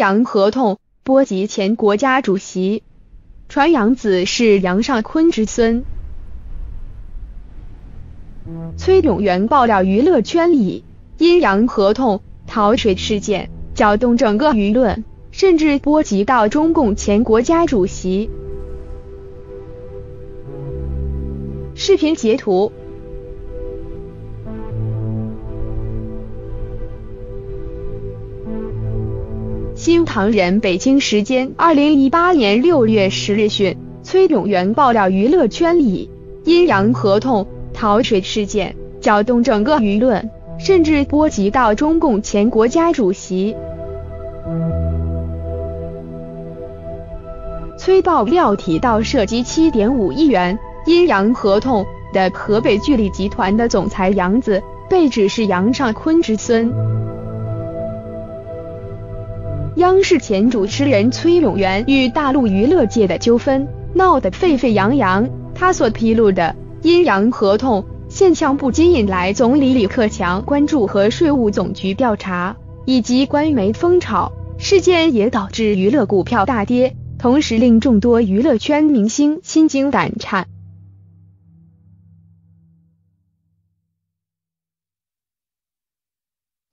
阳合同波及前国家主席，传杨子是杨尚昆之孙。崔永元爆料娱乐圈里阴阳合同逃税事件，搅动整个舆论，甚至波及到中共前国家主席。视频截图。新唐人北京时间二零一八年六月十日讯，崔永元爆料娱乐圈里阴阳合同逃税事件，搅动整个舆论，甚至波及到中共前国家主席。崔爆料提到涉及七点五亿元阴阳合同的河北聚力集团的总裁杨子，被指是杨尚昆之孙。央视前主持人崔永元与大陆娱乐界的纠纷闹得沸沸扬扬，他所披露的阴阳合同现象不禁引来总理李克强关注和税务总局调查，以及官媒风潮。事件也导致娱乐股票大跌，同时令众多娱乐圈明星心惊胆颤。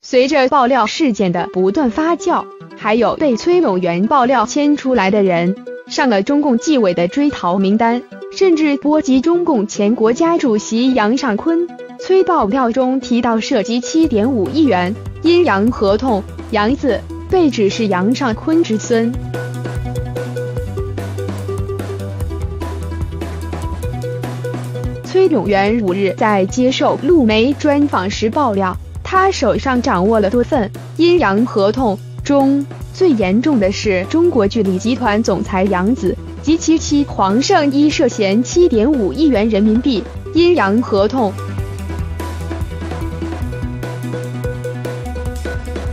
随着爆料事件的不断发酵，还有被崔永元爆料牵出来的人上了中共纪委的追逃名单，甚至波及中共前国家主席杨尚昆。崔爆料中提到涉及七点五亿元阴阳合同，杨子被指是杨尚昆之孙。崔永元五日在接受陆媒专访时爆料。他手上掌握了多份阴阳合同，中最严重的是中国巨力集团总裁杨子及其妻黄圣依涉嫌七点五亿元人民币阴阳合同。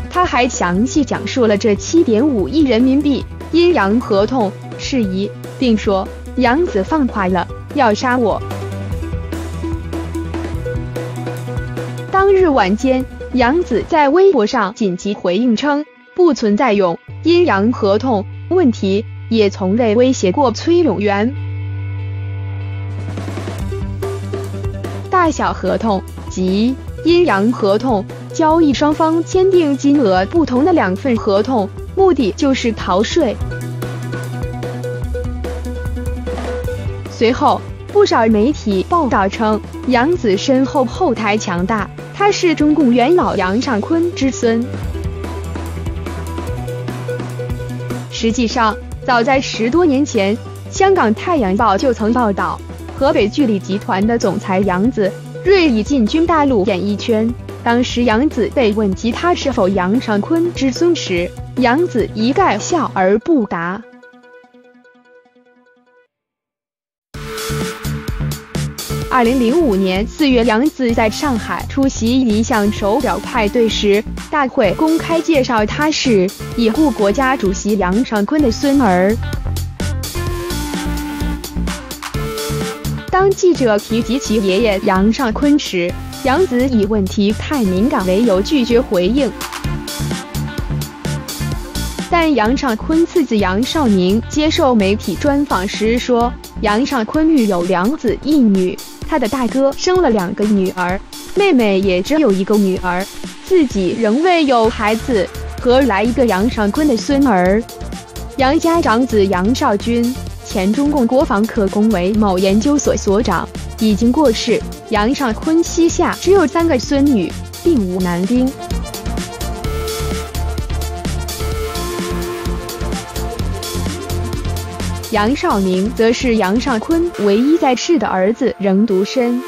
他还详细讲述了这七点五亿人民币阴阳合同事宜，并说杨子放话了要杀我。当日晚间，杨子在微博上紧急回应称，不存在用阴阳合同问题，也从未威胁过崔永元。大小合同及阴阳合同，交易双方签订金额不同的两份合同，目的就是逃税。随后，不少媒体报道称，杨子身后后台强大。他是中共元老杨尚昆之孙。实际上，早在十多年前，香港《太阳报》就曾报道，河北巨力集团的总裁杨子锐意进军大陆演艺圈。当时杨子被问及他是否杨尚昆之孙时，杨子一概笑而不答。二零零五年四月，杨子在上海出席一项手表派对时，大会公开介绍他是已故国家主席杨尚昆的孙儿。当记者提及其爷爷杨尚昆时，杨子以问题太敏感为由拒绝回应。但杨尚昆次子杨少宁接受媒体专访时说，杨尚昆育有两子一女。他的大哥生了两个女儿，妹妹也只有一个女儿，自己仍未有孩子，何来一个杨尚昆的孙儿？杨家长子杨少军，前中共国防科工委某研究所所长，已经过世。杨尚昆膝下只有三个孙女，并无男丁。杨少宁则是杨尚昆唯一在世的儿子，仍独身。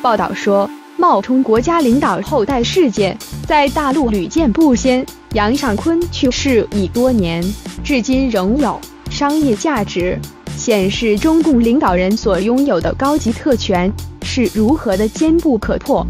报道说，冒充国家领导后代事件在大陆屡见不鲜。杨尚昆去世已多年，至今仍有商业价值，显示中共领导人所拥有的高级特权是如何的坚不可破。